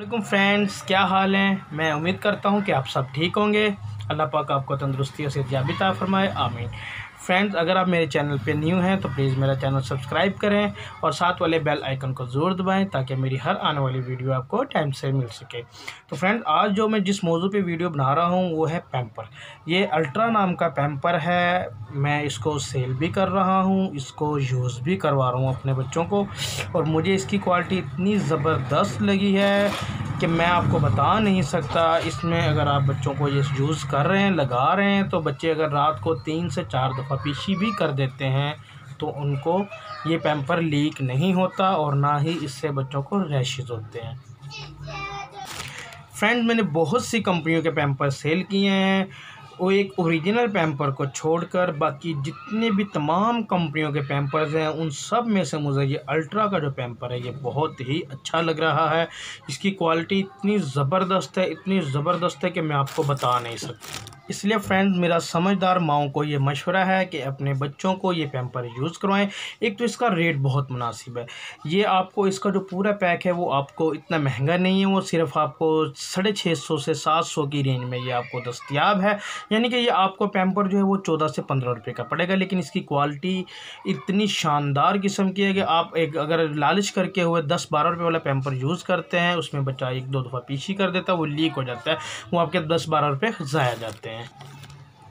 علیکم فرینڈز، کیا حال ہیں؟ میں امید کرتا ہوں کہ آپ سب ٹھیک ہوں گے۔ اللہ پاک آپ کو تندرستی اور صحت عطا فرمائے، آمین۔ فرینڈز اگر آپ میرے چینل پہ نیو ہیں تو پلیز میرا چینل سبسکرائب کریں اور ساتھ والے بیل آئیکن کو ضرور دبائیں تاکہ میری ہر آنے والی ویڈیو آپ کو ٹائم سے مل سکے۔ تو فرینڈز آج جو میں جس موضوع پہ ویڈیو بنا رہا ہوں وہ ہے پیمپر یہ الٹرا نام کا پیمپر ہے۔ میں اس کو سیل بھی کر رہا ہوں، اس کو یوز بھی کروا رہا ہوں اپنے بچوں کو اور مجھے اس کی کوالٹی اتنی زبردست لگی ہے۔ کہ میں آپ کو بتا نہیں سکتا۔ اس میں اگر آپ بچوں کو یہ یوز کر رہے ہیں، لگا رہے ہیں، تو بچے اگر رات کو تین سے چار دفعہ پیشی بھی کر دیتے ہیں، تو ان کو یہ پیمپر لیک نہیں ہوتا اور نہ ہی اس سے بچوں کو ریشز ہوتے ہیں۔ فرینڈ میں نے بہت سی کمپنیوں کے پیمپر سیل کیے ہیں۔ وہ ایک اوریجنل پیمپر کو چھوڑ کر باقی جتنے بھی تمام کمپنیوں کے پیمپرز ہیں، ان سب میں سے مجھے یہ الٹرا کا جو پیمپر ہے، یہ بہت ہی اچھا لگ رہا ہے۔ اس کی کوالٹی اتنی زبردست ہے، اتنی زبردست ہے کہ میں آپ کو بتا نہیں سکتا۔ اس لیے فرینڈ میرا سمجھدار ماؤں کو یہ مشورہ ہے کہ اپنے بچوں کو یہ پیمپر یوز کروائیں۔ ایک تو اس کا ریٹ بہت مناسب ہے۔ یہ آپ کو، اس کا جو پورا پیک ہے، وہ آپ کو اتنا مہنگا نہیں ہے، وہ صرف آپ کو ساڑھے چھ سو سے سات سو کی رینج میں یہ آپ کو دستیاب ہے۔ یعنی کہ یہ آپ کو پیمپر جو ہے، وہ چودہ سے پندرہ روپے کا پڑے گا، لیکن اس کی کوالٹی اتنی شاندار قسم کی ہے کہ آپ ایک اگر لالچ کر کے ہوئے دس بارہ روپے والا پیمپر یوز کرتے ہیں، اس میں بچہ ایک دو دفعہ پیچھے کر دیتا ہے، وہ لیک ہو جاتا ہے، وہ آپ کے دس بارہ روپے ضائع جاتے ہیں۔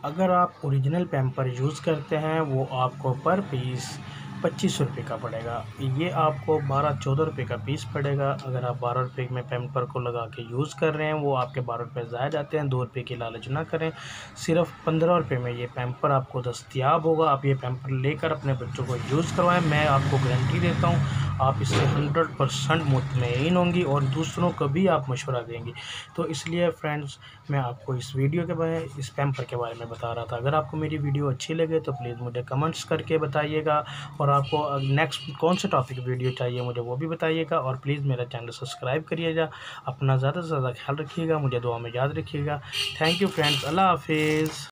اگر آپ اوریجنل پیمپر یوز کرتے ہیں، وہ آپ کو پر پیس پچیس روپے کا پڑے گا۔ یہ آپ کو بارہ چودہ روپے کا پیس پڑے گا۔ اگر آپ بارہ روپے میں پیمپر کو لگا کے یوز کر رہے ہیں، وہ آپ کے بارہ روپے ضائع جاتے ہیں۔ دو روپے کی لالچ نہ کریں۔ صرف پندرہ روپے میں یہ پیمپر آپ کو دستیاب ہوگا۔ آپ یہ پیمپر لے کر اپنے بچوں کو یوز کروائیں۔ میں آپ کو گارنٹی دیتا ہوں آپ اس سے ہنڈریڈ پرسنٹ مطمئن ہوں گی اور دوسروں کو بھی آپ مشورہ دیں گی۔ تو اس لیے فرینڈز میں آپ کو اس ویڈیو کے بارے، اس پیمپر کے بارے میں بتا رہا تھا۔ اگر آپ کو میری ویڈیو اچھی لگے تو پلیز مجھے کمنٹس کر کے بتائیے گا اور آپ کو نیکسٹ کون سے ٹاپک ویڈیو چاہیے مجھے وہ بھی بتائیے گا اور پلیز میرا چینل سبسکرائب کریے گا۔ اپنا زیادہ سے زیادہ خیال رکھیے گا، مجھے دعا میں یاد رکھیے گا۔ تھینک یو فرینڈز اللہ حافظ۔